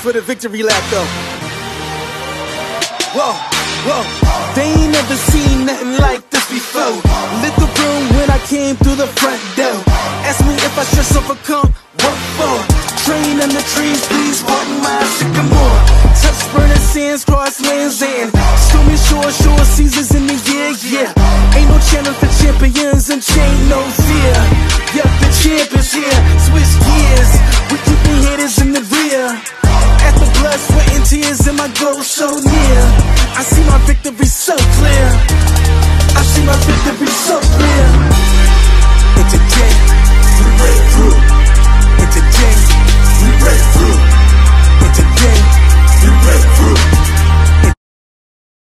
for the victory lap though. Whoa, whoa. They ain't never seen nothing like this before. Lit the room when I came through the front door. Ask me if I should overcome. What for? Train in the trees, please walk my sycamore. Touch burning sands, cross lands, and stormy shore, shore seasons in the year, yeah. Ain't no channel for champions and chain no fear. Yep, the champ is here blood, sweat, and tears, and my goal so near. I